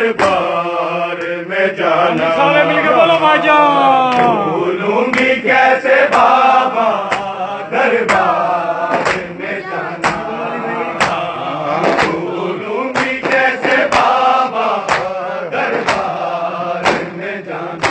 دربار میں جانا مل کے بولو باجا بھولوں گی کیسے بابا دربار میں جانا۔ گی کیسے بابا دربار میں جانا۔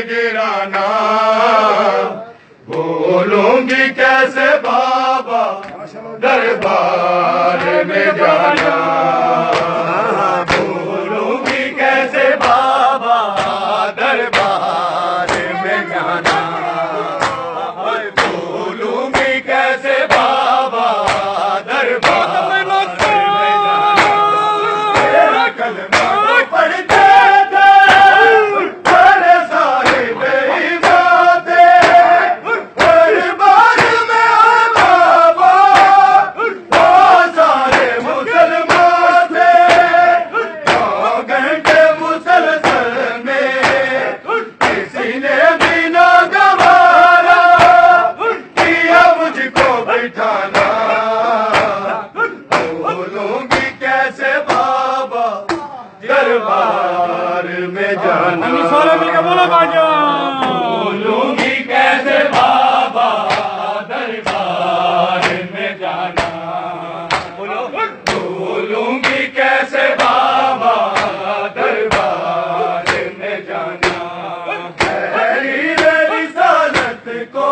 Did دربار میں جانا۔ سارے مل کے بولو باجا بولوں گی کیسے بابا دربار میں جانا۔ بولو۔ بولوں گی کیسے بابا دربار میں جانا۔ رسالت کو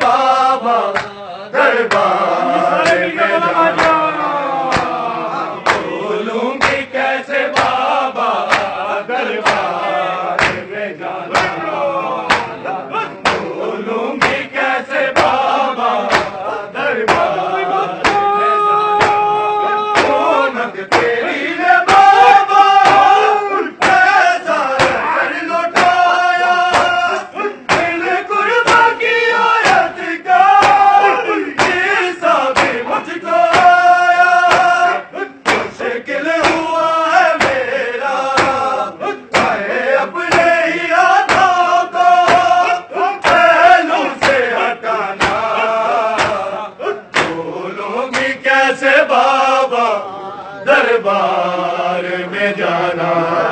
baba garba Amen.